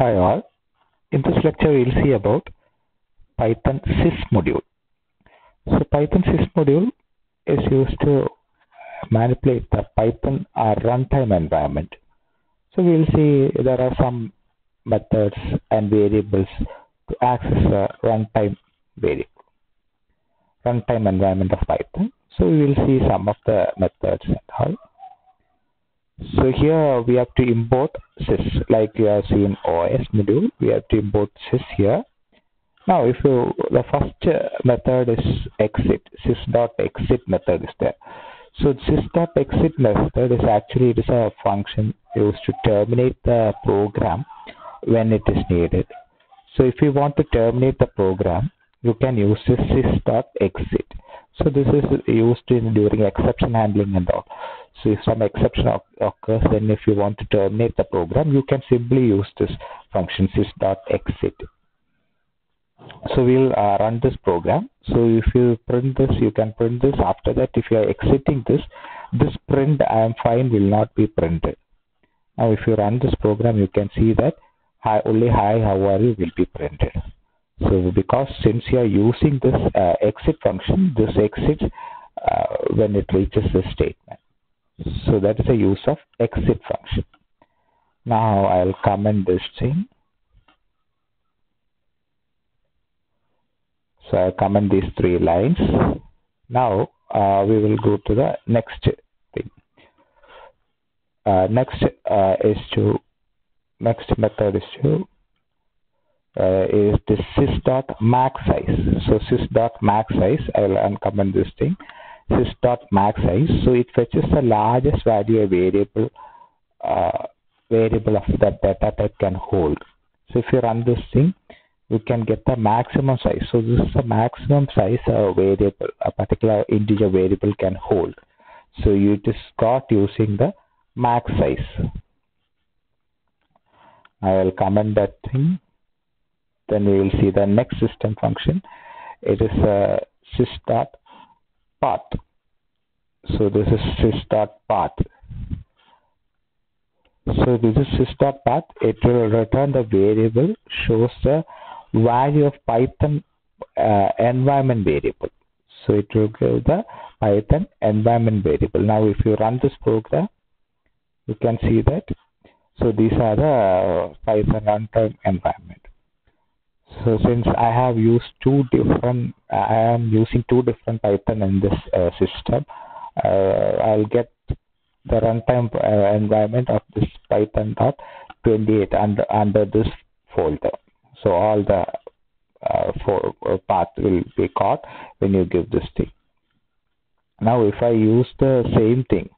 Hi all. In this lecture we will see about Python sys module. So Python sys module is used to manipulate the Python uh, runtime environment. So we will see there are some methods and variables to access the runtime variable, runtime environment of Python. So we will see some of the methods and all. So here we have to import sys like you have seen OS module. We have to import sys here. Now if you the first uh, method is exit sys.exit method is there. So sys.exit method is actually it is a function used to terminate the program when it is needed. So if you want to terminate the program, you can use this sys.exit. So this is used in during exception handling and all. So if some exception occurs, then if you want to terminate the program, you can simply use this function sys.exit. So we'll uh, run this program. So if you print this, you can print this. After that, if you are exiting this, this print I am fine will not be printed. Now if you run this program, you can see that hi, only hi, how are you will be printed. So because since you are using this uh, exit function, this exits uh, when it reaches the statement. So that is a use of exit function. Now I'll comment this thing. So I'll comment these three lines. Now uh, we will go to the next thing. Uh, next uh, is to next method is to uh, is the sys dot max size. So sys dot max size. I will uncomment this thing. Sys dot max size. So it fetches the largest value a variable uh, variable of that data type can hold. So if you run this thing, you can get the maximum size. So this is the maximum size a variable, a particular integer variable can hold. So you just got using the max size. I will comment that thing. Then we will see the next system function. It is a sys path. So this is sys path. So this is sys dot path. It will return the variable shows the value of Python uh, environment variable. So it will give the Python environment variable. Now if you run this program, you can see that. So these are the Python runtime environment. So since I have used two different, I am using two different Python in this uh, system, uh, I'll get the runtime uh, environment of this Python dot 28 under under this folder. So all the uh, for uh, path will be caught when you give this thing. Now if I use the same thing,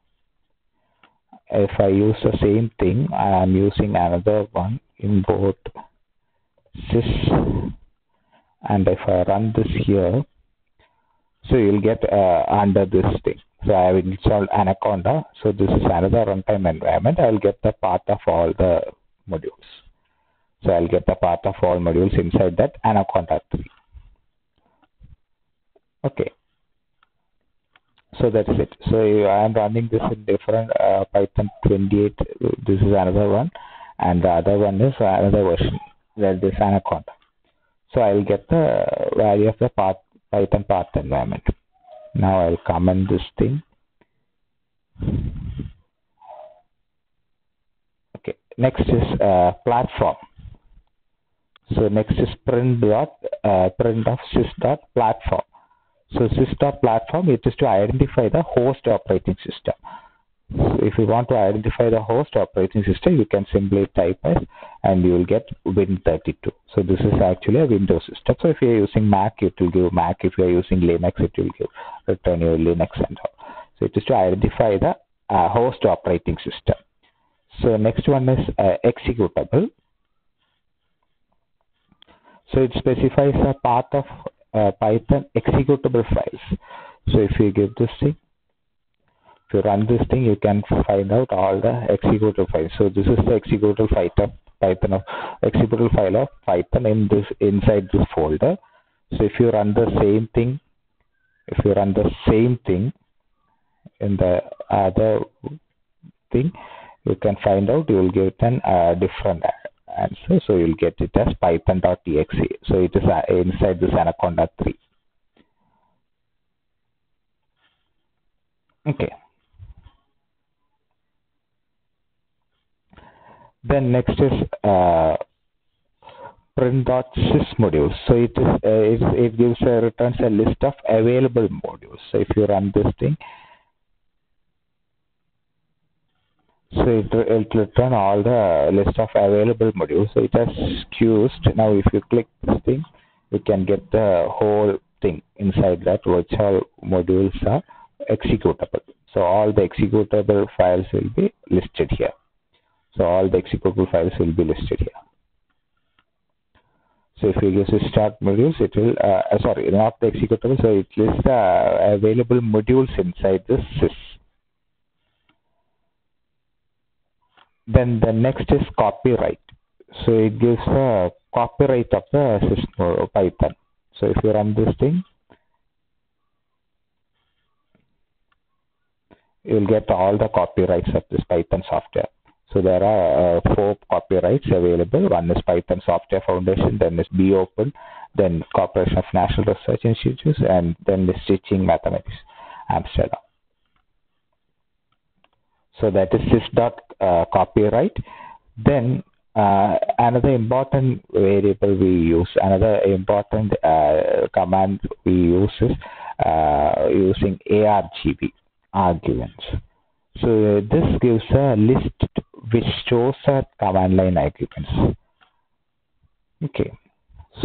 if I use the same thing, I am using another one import sys and if I run this here, so you'll get uh, under this thing. So I have installed Anaconda. So this is another runtime environment. I'll get the path of all the modules. So I'll get the path of all modules inside that Anaconda 3. Okay. So that's it. So I am running this in different uh, Python 28. This is another one. And the other one is another version. That is Anaconda. So I'll get the value of the path, Python path environment. Now I'll comment this thing. Okay. Next is uh, platform. So next is print dot uh, print of sys dot platform. So sys dot platform it is to identify the host operating system. If you want to identify the host operating system, you can simply type as and you will get Win32. So this is actually a Windows system. So if you are using Mac, it will give Mac. If you are using Linux, it will give return your Linux and all. So it is to identify the uh, host operating system. So next one is uh, executable. So it specifies a path of uh, Python executable files. So if you give this thing, you run this thing, you can find out all the executable files. So this is the executable file of Python of executable file of Python in this inside this folder. So if you run the same thing, if you run the same thing in the other thing, you can find out you will get an uh, different answer. So you'll get it as python.exe. So it is uh, inside this Anaconda 3. Okay. Then next is uh, print.sys modules. So it is uh, it, it gives a returns a list of available modules. So if you run this thing, so it will return all the list of available modules. So it has queues. Now if you click this thing, you can get the whole thing inside that which all modules are executable. So all the executable files will be listed here. So all the executable files will be listed here. So if you use start modules, it will, uh, sorry, not the executable, so it lists the uh, available modules inside the sys. Then the next is copyright. So it gives a copyright of the system Python. So if you run this thing, you'll get all the copyrights of this Python software. So there are uh, four copyrights available. One is Python Software Foundation, then is BeOpen, then Corporation of National Research Institutes, and then the Stichting Mathematics Amsterdam. So that is sys dot uh, copyright. Then uh, another important variable we use, another important uh, command we use is uh, using argv arguments. So this gives a list which shows a command line arguments. Okay,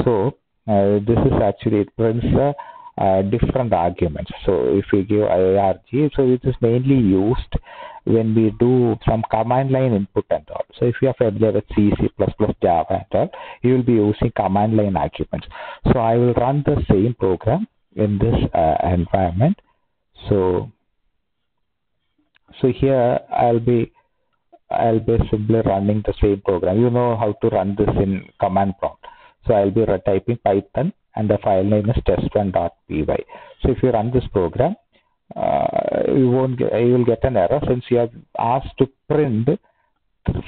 so uh, this is actually it prints a uh, different arguments. So if we give IARG, so it is mainly used when we do some command line input and all. So if you are familiar with C, C++, Java and all, you will be using command line arguments. So I will run the same program in this uh, environment. So so here I'll be I'll be simply running the same program. You know how to run this in command prompt. So I'll be typing Python and the file name is test1.py. So if you run this program, uh, you won't get, you will get an error since you have asked to print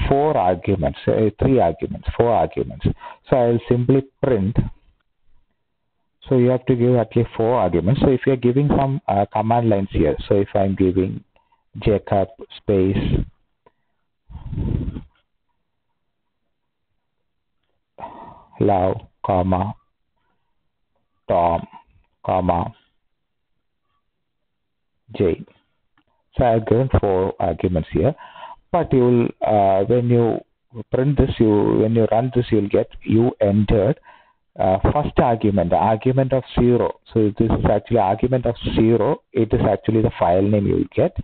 four arguments, uh, three arguments, four arguments. So I'll simply print. So you have to give at least four arguments. So if you are giving some uh, command lines here, so if I'm giving Jacob space love comma Tom comma J. So I've given four arguments here, but you will uh, when you print this, you when you run this, you'll get you entered uh, first argument, the argument of zero. So this is actually argument of zero. It is actually the file name you will get,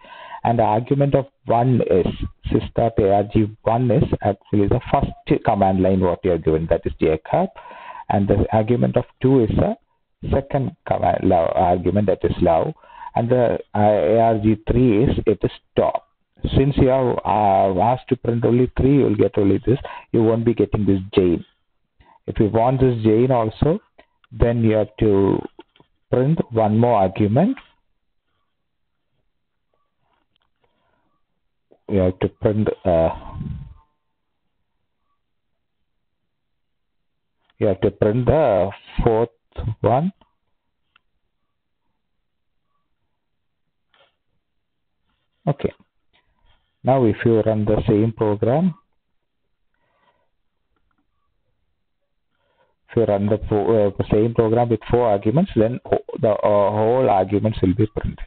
and the argument of one is sys.arg1 is actually the first command line what you are given that is Jacob, and the argument of two is the second command love, argument that is love, and the uh, arg3 is it is stop Since you have uh, asked to print only three, you will get only this. You won't be getting this Jane if you want this Jane also, then you have to print one more argument. You have to print uh, you have to print the fourth one. Okay. Now if you run the same program, you run the pro, uh, same program with four arguments, then the uh, whole arguments will be printed.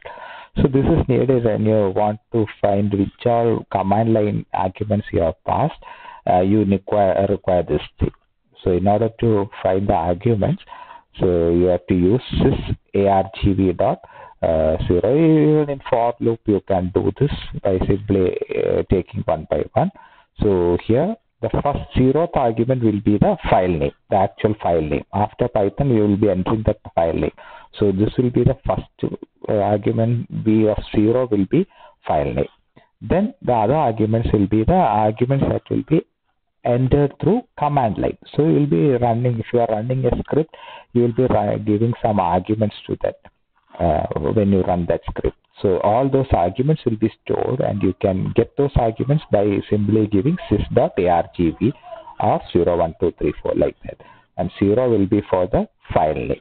So this is needed when you want to find which all command line arguments you have passed. Uh, you require require this thing. So in order to find the arguments, so you have to use sys argv dot uh, zero. Even in for loop, you can do this by simply uh, taking one by one. So here the first zeroth argument will be the file name, the actual file name. After Python, you will be entering the file name. So this will be the first uh, argument B of zero will be file name. Then the other arguments will be the arguments that will be entered through command line. So you will be running, if you are running a script, you will be giving some arguments to that uh, when you run that script. So all those arguments will be stored and you can get those arguments by simply giving sys.argv of 0, 1, 2, 3, 4 like that. And 0 will be for the file name.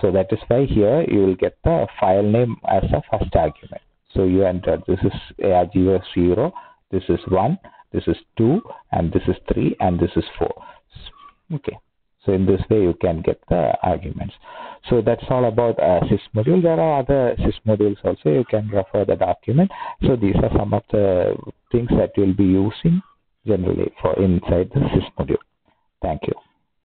So that is why here you will get the file name as a first argument. So you enter this is ARG 0, this is 1, this is 2, and this is 3, and this is 4. Okay. So in this way you can get the arguments. So that's all about uh, sys module. There are other sys modules also. You can refer the document. So these are some of the things that you'll be using generally for inside the sys module. Thank you.